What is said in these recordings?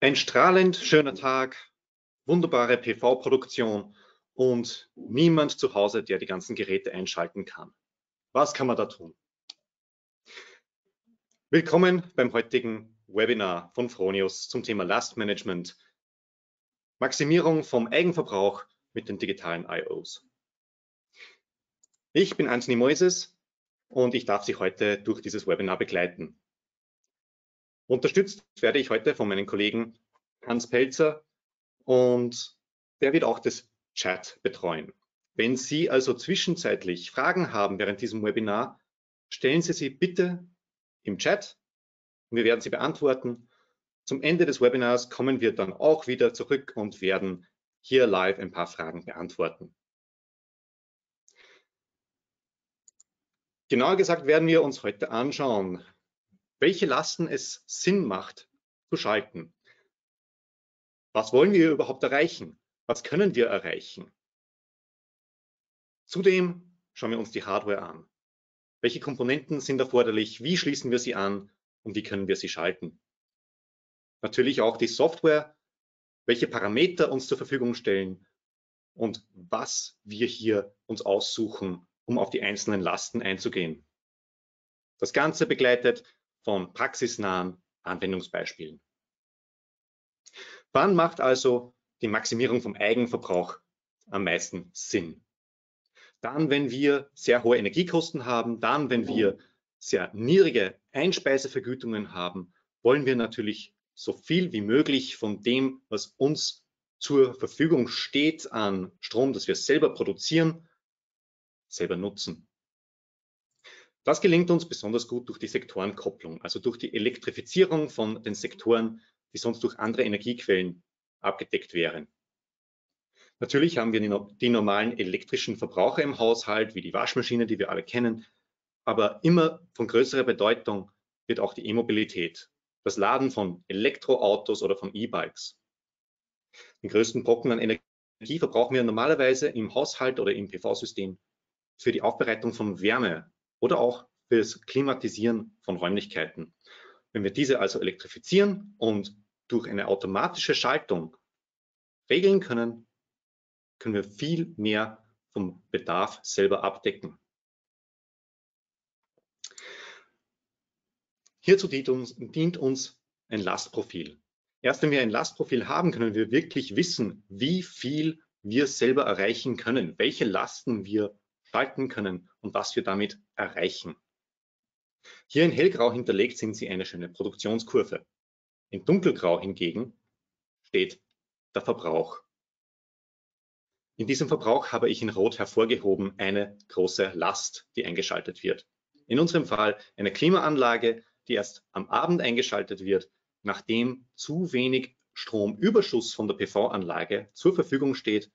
Ein strahlend schöner Tag, wunderbare PV-Produktion und niemand zu Hause, der die ganzen Geräte einschalten kann. Was kann man da tun? Willkommen beim heutigen Webinar von Fronius zum Thema Lastmanagement, Maximierung vom Eigenverbrauch mit den digitalen IOs. Ich bin Anthony Moises und ich darf Sie heute durch dieses Webinar begleiten. Unterstützt werde ich heute von meinen Kollegen Hans Pelzer und der wird auch das Chat betreuen. Wenn Sie also zwischenzeitlich Fragen haben während diesem Webinar, stellen Sie sie bitte im Chat und wir werden sie beantworten. Zum Ende des Webinars kommen wir dann auch wieder zurück und werden hier live ein paar Fragen beantworten. Genauer gesagt werden wir uns heute anschauen, welche Lasten es Sinn macht zu schalten. Was wollen wir überhaupt erreichen? Was können wir erreichen? Zudem schauen wir uns die Hardware an. Welche Komponenten sind erforderlich? Wie schließen wir sie an? Und wie können wir sie schalten? Natürlich auch die Software, welche Parameter uns zur Verfügung stellen und was wir hier uns aussuchen, um auf die einzelnen Lasten einzugehen. Das Ganze begleitet von praxisnahen Anwendungsbeispielen. Wann macht also die Maximierung vom Eigenverbrauch am meisten Sinn? Dann, wenn wir sehr hohe Energiekosten haben, dann, wenn wir sehr niedrige Einspeisevergütungen haben, wollen wir natürlich so viel wie möglich von dem, was uns zur Verfügung steht an Strom, das wir selber produzieren, selber nutzen. Das gelingt uns besonders gut durch die Sektorenkopplung, also durch die Elektrifizierung von den Sektoren, die sonst durch andere Energiequellen abgedeckt wären. Natürlich haben wir die normalen elektrischen Verbraucher im Haushalt, wie die Waschmaschine, die wir alle kennen, aber immer von größerer Bedeutung wird auch die E-Mobilität, das Laden von Elektroautos oder von E-Bikes. Den größten Brocken an Energie verbrauchen wir normalerweise im Haushalt oder im PV-System für die Aufbereitung von Wärme oder auch fürs Klimatisieren von Räumlichkeiten. Wenn wir diese also elektrifizieren und durch eine automatische Schaltung regeln können, können wir viel mehr vom Bedarf selber abdecken. Hierzu dient uns, dient uns ein Lastprofil. Erst wenn wir ein Lastprofil haben, können wir wirklich wissen, wie viel wir selber erreichen können, welche Lasten wir schalten können und was wir damit erreichen. Hier in hellgrau hinterlegt sind Sie eine schöne Produktionskurve. In dunkelgrau hingegen steht der Verbrauch. In diesem Verbrauch habe ich in rot hervorgehoben eine große Last, die eingeschaltet wird. In unserem Fall eine Klimaanlage, die erst am Abend eingeschaltet wird, nachdem zu wenig Stromüberschuss von der PV-Anlage zur Verfügung steht,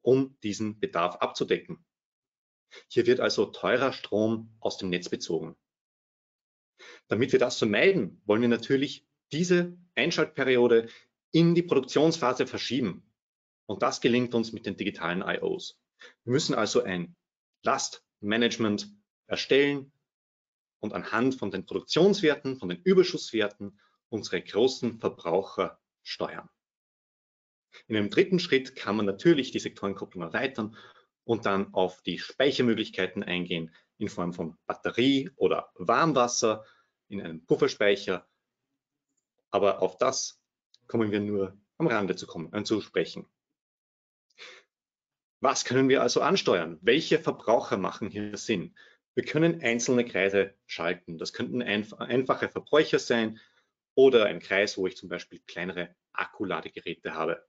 um diesen Bedarf abzudecken. Hier wird also teurer Strom aus dem Netz bezogen. Damit wir das vermeiden, wollen wir natürlich diese Einschaltperiode in die Produktionsphase verschieben. Und das gelingt uns mit den digitalen IOs. Wir müssen also ein Lastmanagement erstellen und anhand von den Produktionswerten, von den Überschusswerten unsere großen Verbraucher steuern. In einem dritten Schritt kann man natürlich die Sektorenkopplung erweitern und dann auf die Speichermöglichkeiten eingehen in Form von Batterie oder Warmwasser in einem Pufferspeicher. Aber auf das kommen wir nur am Rande zu, kommen, äh, zu sprechen. Was können wir also ansteuern? Welche Verbraucher machen hier Sinn? Wir können einzelne Kreise schalten. Das könnten einf einfache Verbräucher sein oder ein Kreis, wo ich zum Beispiel kleinere Akkuladegeräte habe.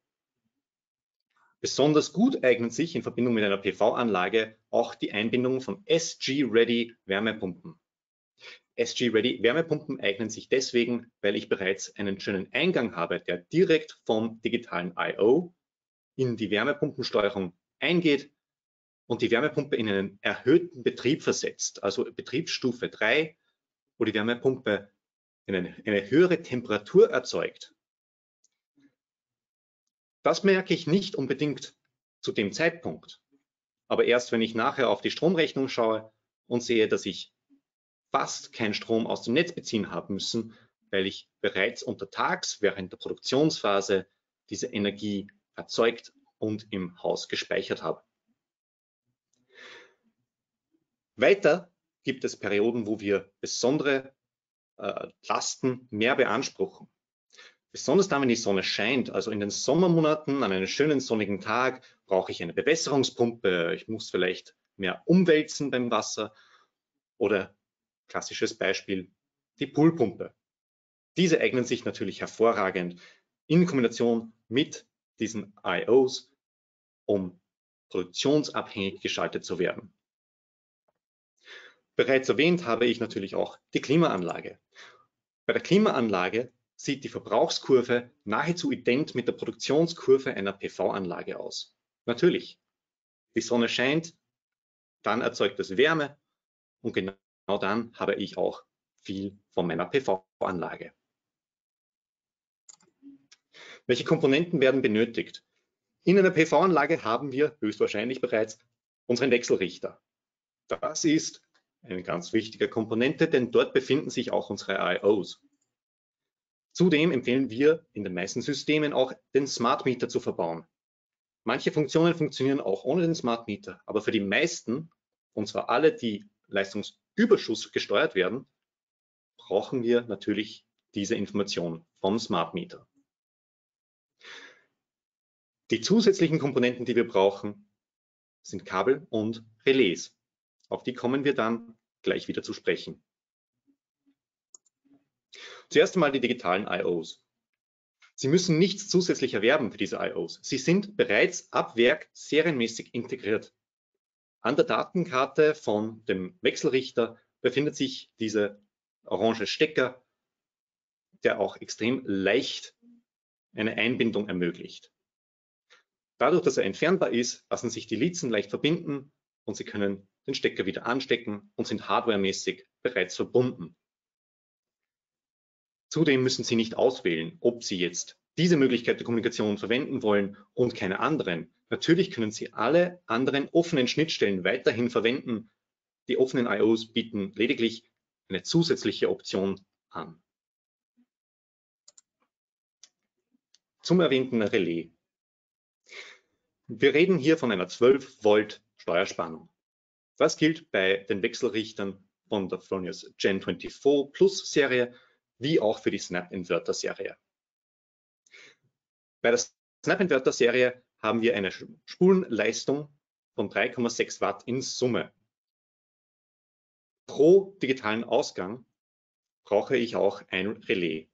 Besonders gut eignet sich in Verbindung mit einer PV-Anlage auch die Einbindung von SG-Ready Wärmepumpen. SG-Ready Wärmepumpen eignen sich deswegen, weil ich bereits einen schönen Eingang habe, der direkt vom digitalen I.O. in die Wärmepumpensteuerung eingeht und die Wärmepumpe in einen erhöhten Betrieb versetzt, also Betriebsstufe 3, wo die Wärmepumpe eine, eine höhere Temperatur erzeugt das merke ich nicht unbedingt zu dem Zeitpunkt. Aber erst wenn ich nachher auf die Stromrechnung schaue und sehe, dass ich fast keinen Strom aus dem Netz beziehen haben müssen, weil ich bereits untertags während der Produktionsphase diese Energie erzeugt und im Haus gespeichert habe. Weiter gibt es Perioden, wo wir besondere äh, Lasten mehr beanspruchen. Besonders dann, wenn die Sonne scheint, also in den Sommermonaten an einem schönen sonnigen Tag, brauche ich eine Bewässerungspumpe. Ich muss vielleicht mehr umwälzen beim Wasser oder klassisches Beispiel die Poolpumpe. Diese eignen sich natürlich hervorragend in Kombination mit diesen IOs, um produktionsabhängig geschaltet zu werden. Bereits erwähnt habe ich natürlich auch die Klimaanlage. Bei der Klimaanlage sieht die Verbrauchskurve nahezu ident mit der Produktionskurve einer PV-Anlage aus. Natürlich, die Sonne scheint, dann erzeugt es Wärme und genau dann habe ich auch viel von meiner PV-Anlage. Welche Komponenten werden benötigt? In einer PV-Anlage haben wir höchstwahrscheinlich bereits unseren Wechselrichter. Das ist eine ganz wichtige Komponente, denn dort befinden sich auch unsere IOs. Zudem empfehlen wir in den meisten Systemen auch den Smart Meter zu verbauen. Manche Funktionen funktionieren auch ohne den Smart Meter, aber für die meisten, und zwar alle, die Leistungsüberschuss gesteuert werden, brauchen wir natürlich diese Information vom Smart Meter. Die zusätzlichen Komponenten, die wir brauchen, sind Kabel und Relais. Auf die kommen wir dann gleich wieder zu sprechen. Zuerst einmal die digitalen IOs. Sie müssen nichts zusätzlich erwerben für diese IOs. Sie sind bereits ab Werk serienmäßig integriert. An der Datenkarte von dem Wechselrichter befindet sich dieser orange Stecker, der auch extrem leicht eine Einbindung ermöglicht. Dadurch, dass er entfernbar ist, lassen sich die Lizen leicht verbinden und Sie können den Stecker wieder anstecken und sind hardwaremäßig bereits verbunden. Zudem müssen Sie nicht auswählen, ob Sie jetzt diese Möglichkeit der Kommunikation verwenden wollen und keine anderen. Natürlich können Sie alle anderen offenen Schnittstellen weiterhin verwenden. Die offenen IOs bieten lediglich eine zusätzliche Option an. Zum erwähnten Relais. Wir reden hier von einer 12 Volt Steuerspannung. Das gilt bei den Wechselrichtern von der Fronius Gen 24 Plus Serie wie auch für die Snap Inverter Serie. Bei der Snap Inverter Serie haben wir eine Spulenleistung von 3,6 Watt in Summe. Pro digitalen Ausgang brauche ich auch ein Relais.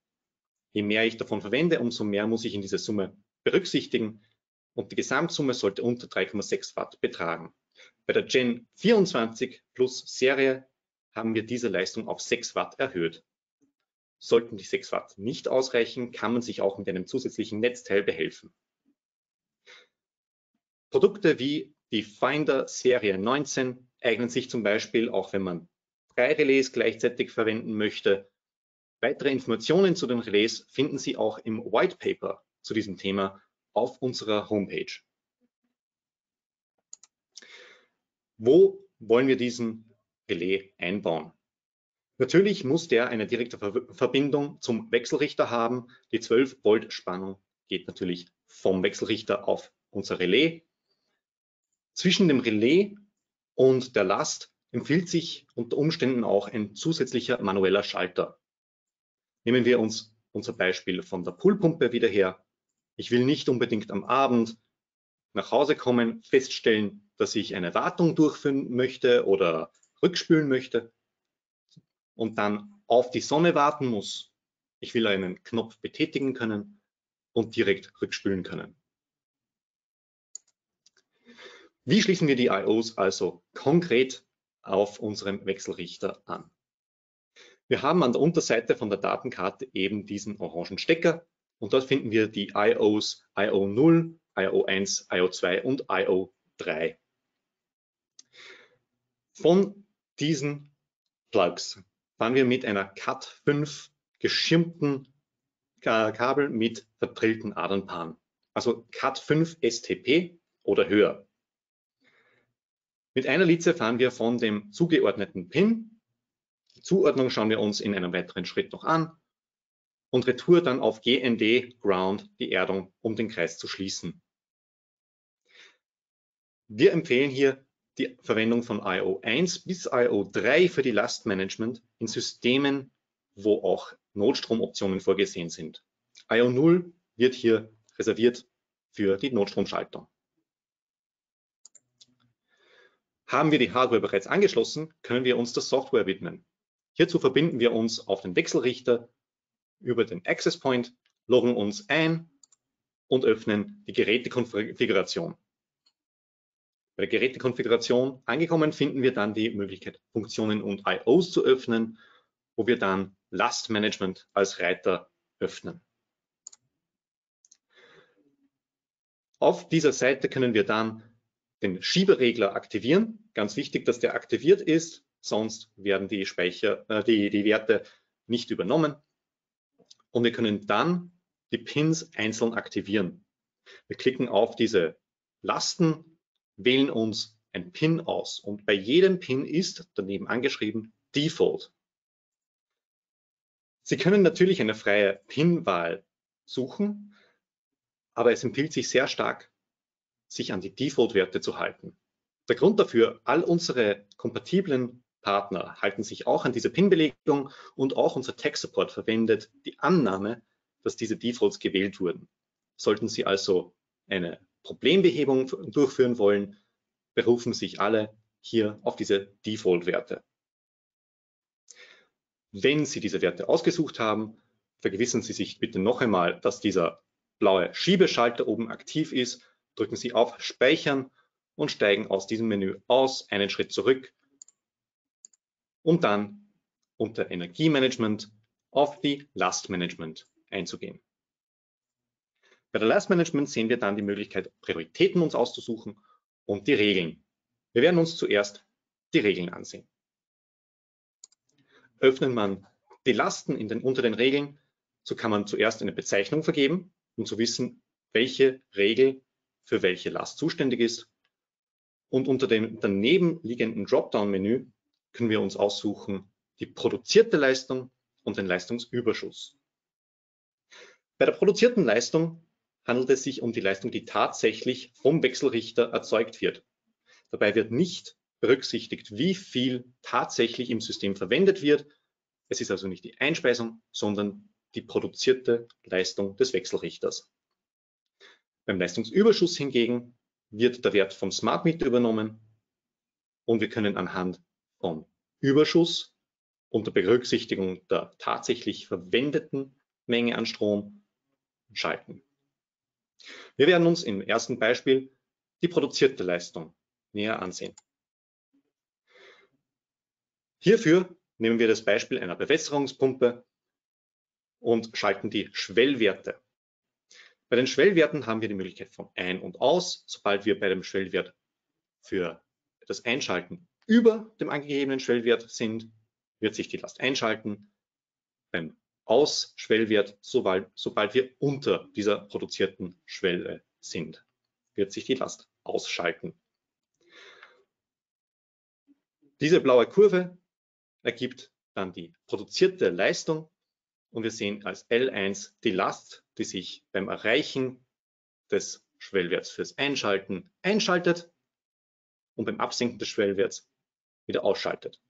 Je mehr ich davon verwende, umso mehr muss ich in dieser Summe berücksichtigen und die Gesamtsumme sollte unter 3,6 Watt betragen. Bei der Gen 24 Plus Serie haben wir diese Leistung auf 6 Watt erhöht. Sollten die 6 Watt nicht ausreichen, kann man sich auch mit einem zusätzlichen Netzteil behelfen. Produkte wie die Finder Serie 19 eignen sich zum Beispiel auch, wenn man drei Relais gleichzeitig verwenden möchte. Weitere Informationen zu den Relais finden Sie auch im White Paper zu diesem Thema auf unserer Homepage. Wo wollen wir diesen Relais einbauen? Natürlich muss der eine direkte Verbindung zum Wechselrichter haben. Die 12 Volt Spannung geht natürlich vom Wechselrichter auf unser Relais. Zwischen dem Relais und der Last empfiehlt sich unter Umständen auch ein zusätzlicher manueller Schalter. Nehmen wir uns unser Beispiel von der Poolpumpe wieder her. Ich will nicht unbedingt am Abend nach Hause kommen, feststellen, dass ich eine Wartung durchführen möchte oder rückspülen möchte und dann auf die Sonne warten muss. Ich will einen Knopf betätigen können und direkt rückspülen können. Wie schließen wir die IOs also konkret auf unserem Wechselrichter an? Wir haben an der Unterseite von der Datenkarte eben diesen orangen Stecker und dort finden wir die IOs IO0, IO1, IO2 und IO3. Von diesen Plugs fahren wir mit einer Cat5 geschirmten Kabel mit verdrillten Adernpaaren, also Cat5 STP oder höher. Mit einer Lize fahren wir von dem zugeordneten Pin. Die Zuordnung schauen wir uns in einem weiteren Schritt noch an. und Retour dann auf GND Ground die Erdung, um den Kreis zu schließen. Wir empfehlen hier die Verwendung von IO1 bis IO3 für die Lastmanagement in Systemen, wo auch Notstromoptionen vorgesehen sind. IO0 wird hier reserviert für die Notstromschaltung. Haben wir die Hardware bereits angeschlossen, können wir uns der Software widmen. Hierzu verbinden wir uns auf den Wechselrichter über den Access Point, loggen uns ein und öffnen die Gerätekonfiguration. Bei der Gerätekonfiguration angekommen finden wir dann die Möglichkeit, Funktionen und IOs zu öffnen, wo wir dann Lastmanagement als Reiter öffnen. Auf dieser Seite können wir dann den Schieberegler aktivieren. Ganz wichtig, dass der aktiviert ist, sonst werden die Speicher, äh, die, die Werte nicht übernommen. Und wir können dann die Pins einzeln aktivieren. Wir klicken auf diese Lasten, wählen uns ein Pin aus und bei jedem Pin ist daneben angeschrieben Default. Sie können natürlich eine freie Pin-Wahl suchen, aber es empfiehlt sich sehr stark, sich an die Default-Werte zu halten. Der Grund dafür, all unsere kompatiblen Partner halten sich auch an diese PIN-Belegung und auch unser Tech-Support verwendet die Annahme, dass diese Defaults gewählt wurden. Sollten Sie also eine Problembehebung durchführen wollen, berufen sich alle hier auf diese Default-Werte. Wenn Sie diese Werte ausgesucht haben, vergewissern Sie sich bitte noch einmal, dass dieser blaue Schiebeschalter oben aktiv ist. Drücken Sie auf Speichern und steigen aus diesem Menü aus, einen Schritt zurück, um dann unter Energiemanagement auf die Lastmanagement einzugehen. Bei der Lastmanagement sehen wir dann die Möglichkeit, Prioritäten uns auszusuchen und die Regeln. Wir werden uns zuerst die Regeln ansehen. Öffnet man die Lasten in den, unter den Regeln, so kann man zuerst eine Bezeichnung vergeben, um zu wissen, welche Regel für welche Last zuständig ist. Und unter dem daneben liegenden Dropdown-Menü können wir uns aussuchen die produzierte Leistung und den Leistungsüberschuss. Bei der produzierten Leistung handelt es sich um die Leistung, die tatsächlich vom Wechselrichter erzeugt wird. Dabei wird nicht berücksichtigt, wie viel tatsächlich im System verwendet wird. Es ist also nicht die Einspeisung, sondern die produzierte Leistung des Wechselrichters. Beim Leistungsüberschuss hingegen wird der Wert vom Smart Meter übernommen und wir können anhand vom Überschuss unter Berücksichtigung der tatsächlich verwendeten Menge an Strom schalten. Wir werden uns im ersten Beispiel die produzierte Leistung näher ansehen. Hierfür nehmen wir das Beispiel einer Bewässerungspumpe und schalten die Schwellwerte. Bei den Schwellwerten haben wir die Möglichkeit von Ein- und Aus. Sobald wir bei dem Schwellwert für das Einschalten über dem angegebenen Schwellwert sind, wird sich die Last einschalten. Beim Ausschwellwert, sobald, sobald wir unter dieser produzierten Schwelle sind, wird sich die Last ausschalten. Diese blaue Kurve ergibt dann die produzierte Leistung und wir sehen als L1 die Last, die sich beim Erreichen des Schwellwerts fürs Einschalten einschaltet und beim Absenken des Schwellwerts wieder ausschaltet.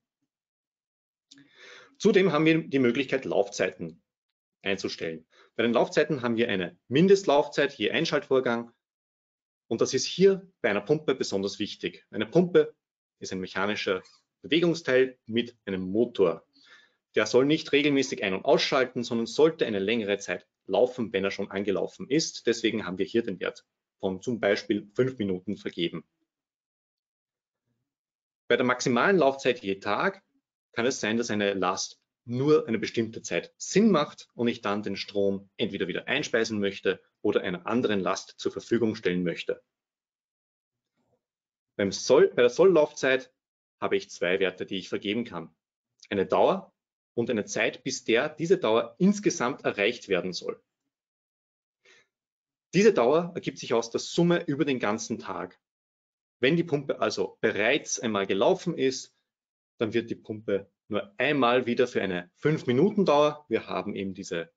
Zudem haben wir die Möglichkeit, Laufzeiten einzustellen. Bei den Laufzeiten haben wir eine Mindestlaufzeit, je Einschaltvorgang. Und das ist hier bei einer Pumpe besonders wichtig. Eine Pumpe ist ein mechanischer Bewegungsteil mit einem Motor. Der soll nicht regelmäßig ein- und ausschalten, sondern sollte eine längere Zeit laufen, wenn er schon angelaufen ist. Deswegen haben wir hier den Wert von zum Beispiel fünf Minuten vergeben. Bei der maximalen Laufzeit je Tag kann es sein, dass eine Last nur eine bestimmte Zeit Sinn macht und ich dann den Strom entweder wieder einspeisen möchte oder einer anderen Last zur Verfügung stellen möchte. Beim Soll, bei der Solllaufzeit habe ich zwei Werte, die ich vergeben kann. Eine Dauer und eine Zeit, bis der diese Dauer insgesamt erreicht werden soll. Diese Dauer ergibt sich aus der Summe über den ganzen Tag. Wenn die Pumpe also bereits einmal gelaufen ist, dann wird die Pumpe nur einmal wieder für eine 5 Minuten Dauer, wir haben eben diese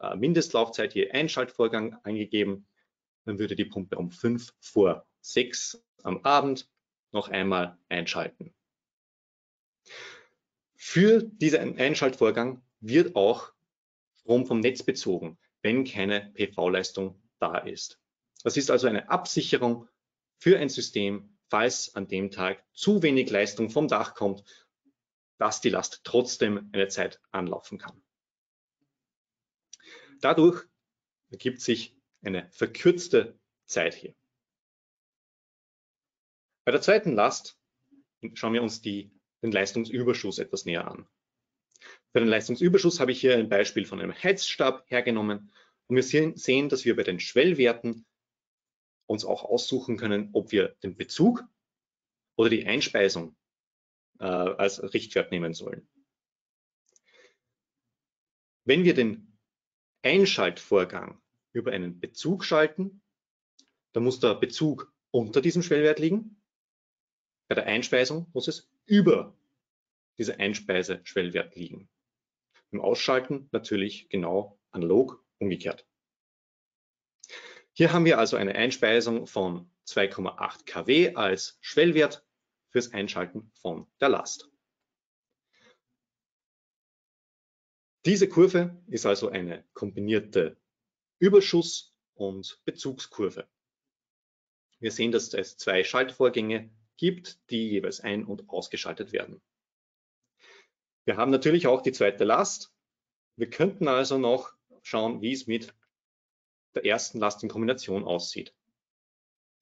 äh, Mindestlaufzeit je Einschaltvorgang eingegeben. Dann würde die Pumpe um fünf vor sechs am Abend noch einmal einschalten. Für diesen Einschaltvorgang wird auch Strom vom Netz bezogen, wenn keine PV-Leistung da ist. Das ist also eine Absicherung für ein System, falls an dem Tag zu wenig Leistung vom Dach kommt, dass die Last trotzdem eine Zeit anlaufen kann. Dadurch ergibt sich eine verkürzte Zeit hier. Bei der zweiten Last schauen wir uns die, den Leistungsüberschuss etwas näher an. Für den Leistungsüberschuss habe ich hier ein Beispiel von einem Heizstab hergenommen und wir sehen, dass wir bei den Schwellwerten uns auch aussuchen können, ob wir den Bezug oder die Einspeisung äh, als Richtwert nehmen sollen. Wenn wir den Einschaltvorgang über einen Bezug schalten, dann muss der Bezug unter diesem Schwellwert liegen. Bei der Einspeisung muss es über dieser Einspeiseschwellwert liegen. Im Ausschalten natürlich genau analog umgekehrt. Hier haben wir also eine Einspeisung von 2,8 kW als Schwellwert fürs Einschalten von der Last. Diese Kurve ist also eine kombinierte Überschuss- und Bezugskurve. Wir sehen, dass es zwei Schaltvorgänge gibt, die jeweils ein- und ausgeschaltet werden. Wir haben natürlich auch die zweite Last. Wir könnten also noch schauen, wie es mit der ersten Last in Kombination aussieht.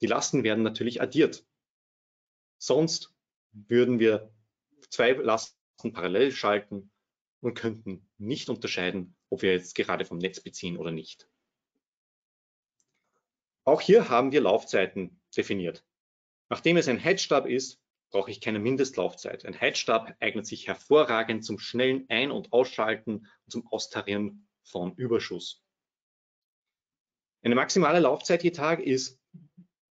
Die Lasten werden natürlich addiert. Sonst würden wir zwei Lasten parallel schalten und könnten nicht unterscheiden, ob wir jetzt gerade vom Netz beziehen oder nicht. Auch hier haben wir Laufzeiten definiert. Nachdem es ein Heizstab ist, brauche ich keine Mindestlaufzeit. Ein Heizstab eignet sich hervorragend zum schnellen Ein- und Ausschalten und zum Austarieren von Überschuss. Eine maximale Laufzeit je Tag ist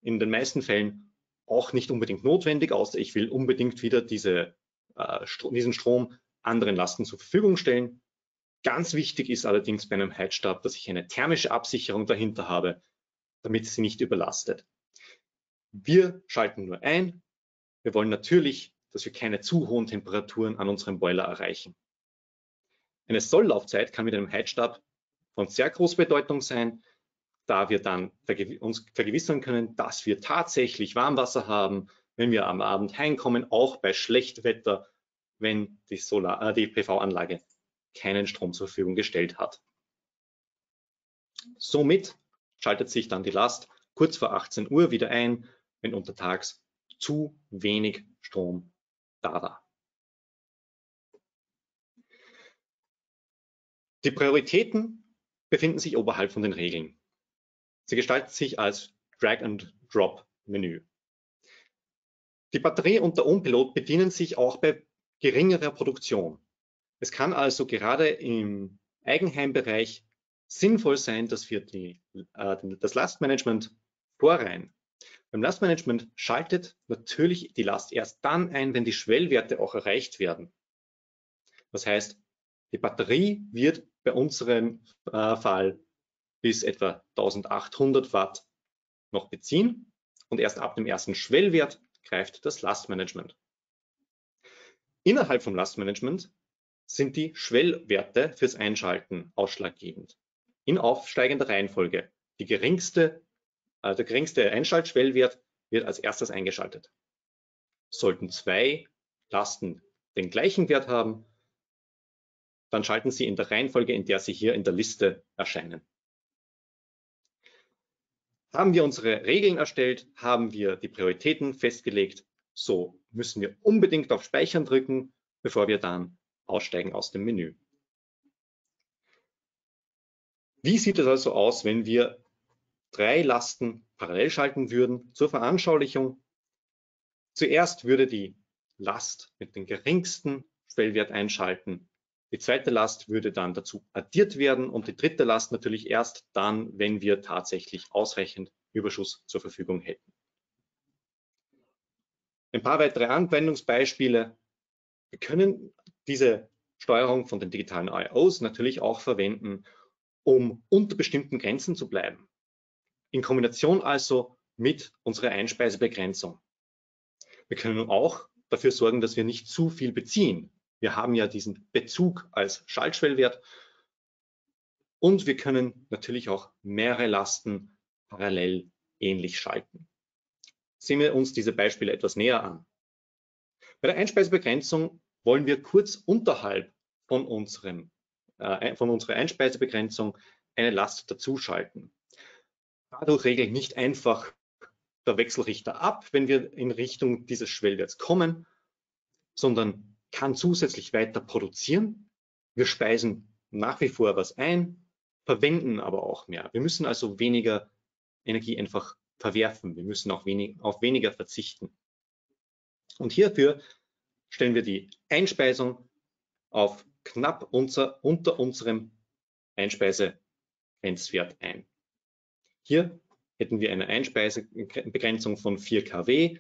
in den meisten Fällen auch nicht unbedingt notwendig, außer ich will unbedingt wieder diese, äh, diesen Strom anderen Lasten zur Verfügung stellen. Ganz wichtig ist allerdings bei einem Heizstab, dass ich eine thermische Absicherung dahinter habe, damit sie nicht überlastet. Wir schalten nur ein, wir wollen natürlich, dass wir keine zu hohen Temperaturen an unserem Boiler erreichen. Eine Solllaufzeit kann mit einem Heizstab von sehr großer Bedeutung sein, da wir dann uns vergewissern können, dass wir tatsächlich Warmwasser haben, wenn wir am Abend heimkommen, auch bei Schlechtwetter, wenn die, äh, die PV-Anlage keinen Strom zur Verfügung gestellt hat. Somit schaltet sich dann die Last kurz vor 18 Uhr wieder ein, wenn untertags zu wenig Strom da war. Die Prioritäten befinden sich oberhalb von den Regeln. Sie gestalten sich als Drag-and-Drop-Menü. Die Batterie und der Ohmpilot bedienen sich auch bei geringerer Produktion. Es kann also gerade im Eigenheimbereich sinnvoll sein, dass wir die, äh, das Lastmanagement vorreihen. Beim Lastmanagement schaltet natürlich die Last erst dann ein, wenn die Schwellwerte auch erreicht werden. Das heißt, die Batterie wird bei unserem äh, Fall bis etwa 1800 Watt noch beziehen und erst ab dem ersten Schwellwert greift das Lastmanagement. Innerhalb vom Lastmanagement sind die Schwellwerte fürs Einschalten ausschlaggebend. In aufsteigender Reihenfolge. Die geringste also der geringste Einschaltschwellwert wird als erstes eingeschaltet. Sollten zwei Lasten den gleichen Wert haben, dann schalten sie in der Reihenfolge, in der sie hier in der Liste erscheinen. Haben wir unsere Regeln erstellt, haben wir die Prioritäten festgelegt, so müssen wir unbedingt auf Speichern drücken, bevor wir dann aussteigen aus dem Menü. Wie sieht es also aus, wenn wir drei Lasten parallel schalten würden. Zur Veranschaulichung. Zuerst würde die Last mit dem geringsten Schwellwert einschalten. Die zweite Last würde dann dazu addiert werden und die dritte Last natürlich erst dann, wenn wir tatsächlich ausreichend Überschuss zur Verfügung hätten. Ein paar weitere Anwendungsbeispiele. Wir können diese Steuerung von den digitalen IOs natürlich auch verwenden, um unter bestimmten Grenzen zu bleiben. In Kombination also mit unserer Einspeisebegrenzung. Wir können auch dafür sorgen, dass wir nicht zu viel beziehen. Wir haben ja diesen Bezug als Schaltschwellwert und wir können natürlich auch mehrere Lasten parallel ähnlich schalten. Sehen wir uns diese Beispiele etwas näher an. Bei der Einspeisebegrenzung wollen wir kurz unterhalb von, unserem, äh, von unserer Einspeisebegrenzung eine Last dazuschalten. Dadurch regelt nicht einfach der Wechselrichter ab, wenn wir in Richtung dieses Schwellwerts kommen, sondern kann zusätzlich weiter produzieren. Wir speisen nach wie vor was ein, verwenden aber auch mehr. Wir müssen also weniger Energie einfach verwerfen. Wir müssen auch wenig, auf weniger verzichten. Und hierfür stellen wir die Einspeisung auf knapp unser, unter unserem Einspeisegrenzwert ein. Hier hätten wir eine Einspeisebegrenzung von 4 kW,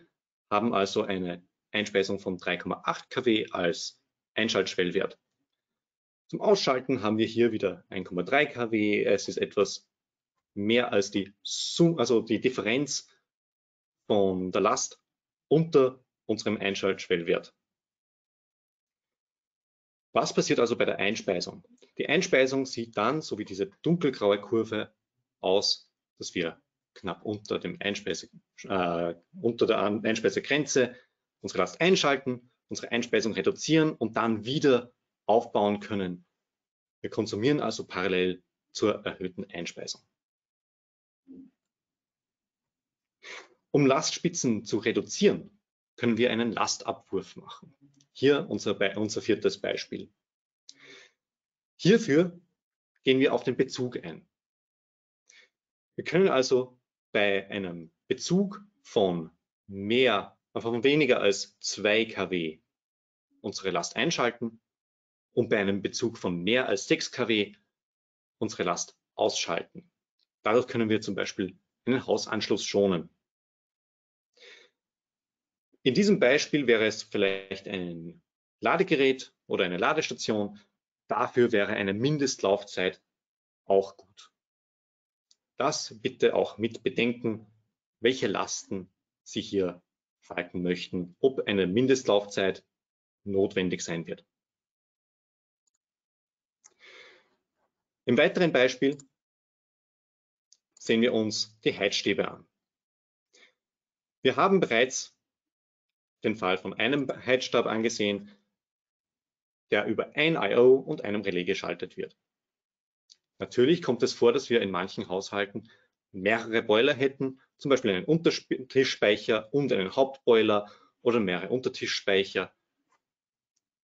haben also eine Einspeisung von 3,8 kW als Einschaltschwellwert. Zum Ausschalten haben wir hier wieder 1,3 kW. Es ist etwas mehr als die, Sum also die Differenz von der Last unter unserem Einschaltschwellwert. Was passiert also bei der Einspeisung? Die Einspeisung sieht dann, so wie diese dunkelgraue Kurve, aus, dass wir knapp unter, dem Einspeise, äh, unter der Einspeisegrenze unsere Last einschalten, unsere Einspeisung reduzieren und dann wieder aufbauen können. Wir konsumieren also parallel zur erhöhten Einspeisung. Um Lastspitzen zu reduzieren, können wir einen Lastabwurf machen. Hier unser, unser viertes Beispiel. Hierfür gehen wir auf den Bezug ein. Wir können also bei einem Bezug von mehr, von weniger als 2 kW unsere Last einschalten und bei einem Bezug von mehr als 6 kW unsere Last ausschalten. Dadurch können wir zum Beispiel einen Hausanschluss schonen. In diesem Beispiel wäre es vielleicht ein Ladegerät oder eine Ladestation. Dafür wäre eine Mindestlaufzeit auch gut. Das bitte auch mit bedenken, welche Lasten Sie hier schalten möchten, ob eine Mindestlaufzeit notwendig sein wird. Im weiteren Beispiel sehen wir uns die Heizstäbe an. Wir haben bereits den Fall von einem Heizstab angesehen, der über ein I.O. und einem Relais geschaltet wird. Natürlich kommt es vor, dass wir in manchen Haushalten mehrere Boiler hätten, zum Beispiel einen Untertischspeicher und einen Hauptboiler oder mehrere Untertischspeicher.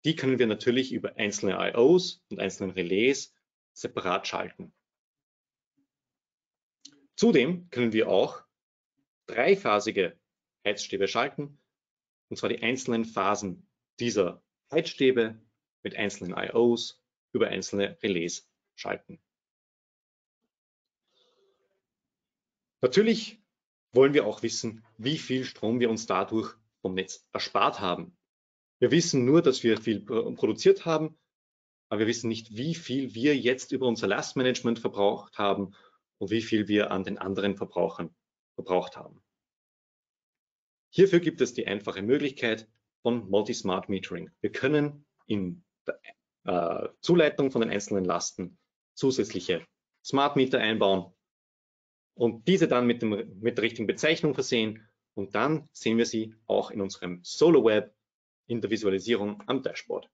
Die können wir natürlich über einzelne I.O.s und einzelne Relais separat schalten. Zudem können wir auch dreiphasige Heizstäbe schalten, und zwar die einzelnen Phasen dieser Heizstäbe mit einzelnen I.O.s über einzelne Relais schalten. Natürlich wollen wir auch wissen, wie viel Strom wir uns dadurch vom Netz erspart haben. Wir wissen nur, dass wir viel produziert haben, aber wir wissen nicht, wie viel wir jetzt über unser Lastmanagement verbraucht haben und wie viel wir an den anderen Verbrauchern verbraucht haben. Hierfür gibt es die einfache Möglichkeit von Multi-Smart Metering. Wir können in der äh, Zuleitung von den einzelnen Lasten zusätzliche Smart Meter einbauen und diese dann mit, dem, mit der richtigen Bezeichnung versehen und dann sehen wir sie auch in unserem SoloWeb in der Visualisierung am Dashboard.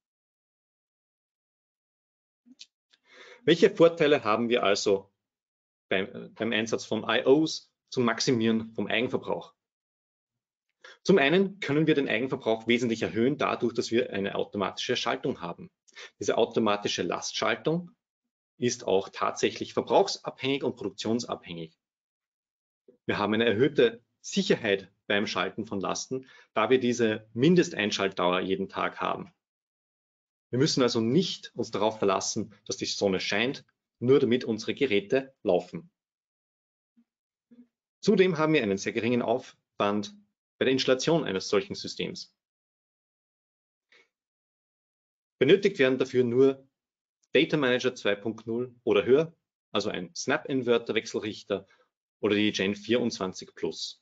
Welche Vorteile haben wir also beim, beim Einsatz von IOs zum Maximieren vom Eigenverbrauch? Zum einen können wir den Eigenverbrauch wesentlich erhöhen dadurch, dass wir eine automatische Schaltung haben. Diese automatische Lastschaltung ist auch tatsächlich verbrauchsabhängig und produktionsabhängig. Wir haben eine erhöhte Sicherheit beim Schalten von Lasten, da wir diese Mindesteinschaltdauer jeden Tag haben. Wir müssen also nicht uns darauf verlassen, dass die Sonne scheint, nur damit unsere Geräte laufen. Zudem haben wir einen sehr geringen Aufwand bei der Installation eines solchen Systems. Benötigt werden dafür nur Data Manager 2.0 oder höher also ein Snap-Inverter-Wechselrichter oder die Gen 24 Plus.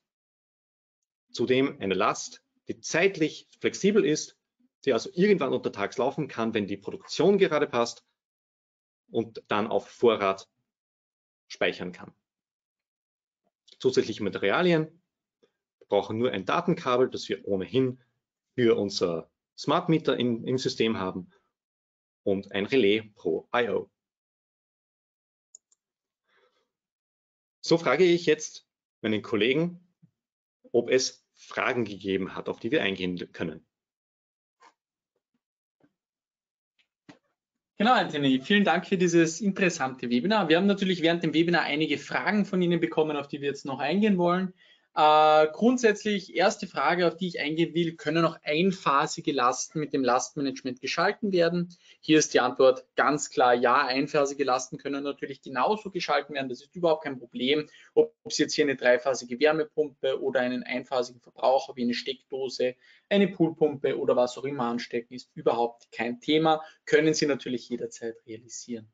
Zudem eine Last, die zeitlich flexibel ist, die also irgendwann untertags laufen kann, wenn die Produktion gerade passt und dann auf Vorrat speichern kann. Zusätzliche Materialien wir brauchen nur ein Datenkabel, das wir ohnehin für unser Smart Meter in, im System haben und ein Relais pro I.O. So frage ich jetzt meinen Kollegen, ob es Fragen gegeben hat, auf die wir eingehen können. Genau, Anthony. Vielen Dank für dieses interessante Webinar. Wir haben natürlich während dem Webinar einige Fragen von Ihnen bekommen, auf die wir jetzt noch eingehen wollen. Äh, grundsätzlich, erste Frage, auf die ich eingehen will, können auch einphasige Lasten mit dem Lastmanagement geschalten werden? Hier ist die Antwort ganz klar ja. Einphasige Lasten können natürlich genauso geschalten werden. Das ist überhaupt kein Problem. Ob Sie jetzt hier eine dreiphasige Wärmepumpe oder einen einphasigen Verbraucher wie eine Steckdose, eine Poolpumpe oder was auch immer anstecken, ist überhaupt kein Thema. Können Sie natürlich jederzeit realisieren.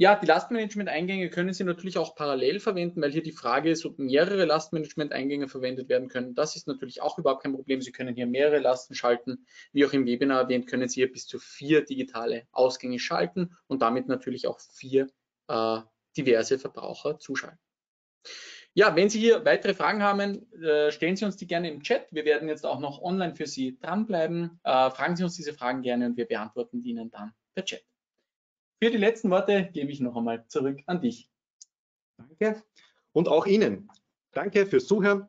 Ja, die Lastmanagement-Eingänge können Sie natürlich auch parallel verwenden, weil hier die Frage ist, ob mehrere Lastmanagement-Eingänge verwendet werden können. Das ist natürlich auch überhaupt kein Problem. Sie können hier mehrere Lasten schalten. Wie auch im Webinar erwähnt, können Sie hier bis zu vier digitale Ausgänge schalten und damit natürlich auch vier äh, diverse Verbraucher zuschalten. Ja, wenn Sie hier weitere Fragen haben, äh, stellen Sie uns die gerne im Chat. Wir werden jetzt auch noch online für Sie dranbleiben. Äh, fragen Sie uns diese Fragen gerne und wir beantworten die Ihnen dann per Chat. Für die letzten Worte gebe ich noch einmal zurück an dich. Danke. Und auch Ihnen. Danke fürs Zuhören.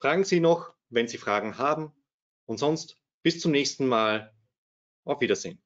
Fragen Sie noch, wenn Sie Fragen haben. Und sonst bis zum nächsten Mal. Auf Wiedersehen.